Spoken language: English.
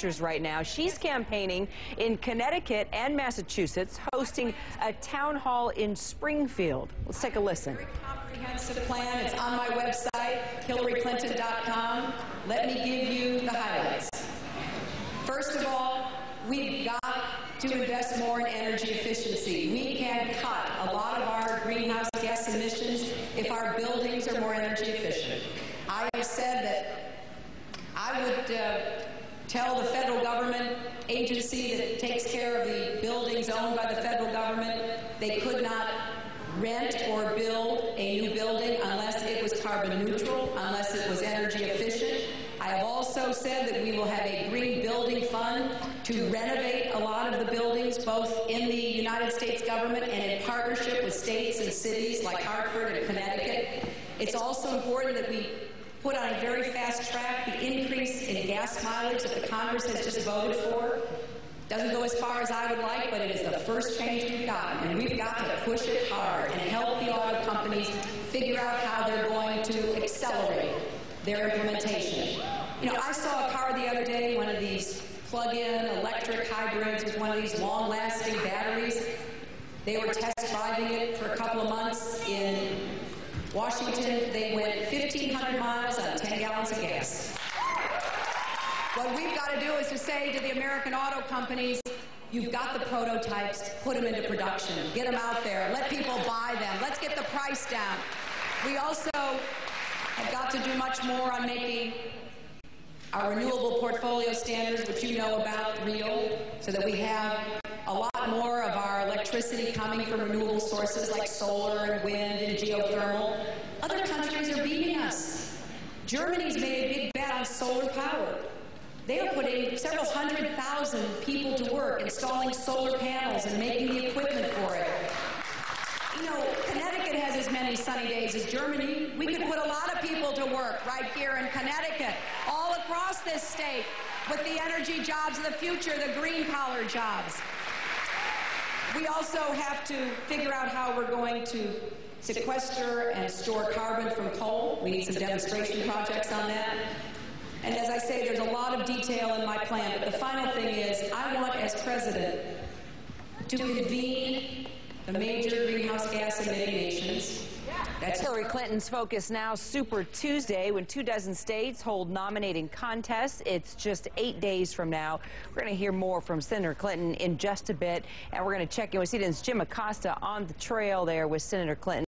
right now. She's campaigning in Connecticut and Massachusetts, hosting a town hall in Springfield. Let's take a listen. Comprehensive plan. It's on my website, hillaryclinton.com. Let me give you the highlights. First of all, we've got to invest more in energy efficiency. We can cut a lot of our greenhouse gas emissions if our buildings are more energy efficient. I have said that I would uh, tell the federal government agency that takes care of the buildings owned by the federal government they could not rent or build a new building unless it was carbon neutral, unless it was energy efficient. I have also said that we will have a green building fund to renovate a lot of the buildings, both in the United States government and in partnership with states and cities like Hartford and Connecticut. It's also important that we put on a very fast track the increase in gas mileage that the Congress has just voted for. Doesn't go as far as I would like, but it is the first change we've gotten, and we've got to push it hard and help the auto companies figure out how they're going to accelerate their implementation. You know, I saw a car the other day, one of these plug-in electric hybrids with one of these long-lasting batteries. They were test driving it for a couple of months in Washington. They went 1,500 miles on 10 gallons of gas. What we've got to do is to say to the American auto companies, you've got the prototypes, put them into production, get them out there, let people buy them, let's get the price down. We also have got to do much more on making our renewable portfolio standards, which you know about, real, so that we have a lot more of our electricity coming from renewable sources like solar and wind and geothermal. Other countries are beating us. Germany's made a big bet on solar power. They are putting several hundred thousand people to work installing solar panels and making the equipment for it. You know, Connecticut has as many sunny days as Germany. We could put a lot of people to work right here in Connecticut, all across this state, with the energy jobs of the future, the green collar jobs. We also have to figure out how we're going to sequester and store carbon from coal. We need some demonstration projects on that. And as I say, there's a lot of detail in my plan, but the final thing is I want, as president, to convene the major greenhouse gas emitting nations. That's Hillary Clinton's focus now, Super Tuesday, when two dozen states hold nominating contests. It's just eight days from now. We're going to hear more from Senator Clinton in just a bit, and we're going to check in with CNN's Jim Acosta on the trail there with Senator Clinton.